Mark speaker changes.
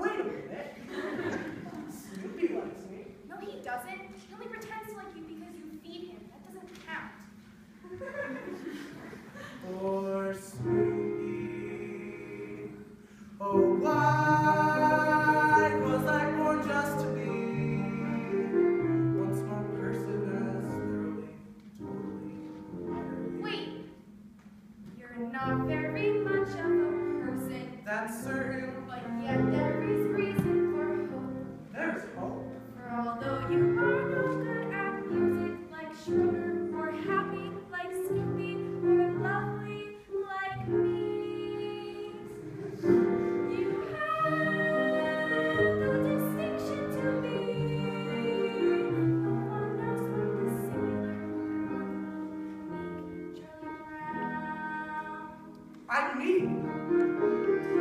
Speaker 1: wait a minute. Snoopy likes me.
Speaker 2: No, he doesn't. He only pretends to like you because you feed him. That doesn't count.
Speaker 1: Poor Snoopy. Oh, why was I born just to be? Once more perseverance, thoroughly, totally. Wait.
Speaker 2: You're not very much of a person.
Speaker 1: That's certain. I need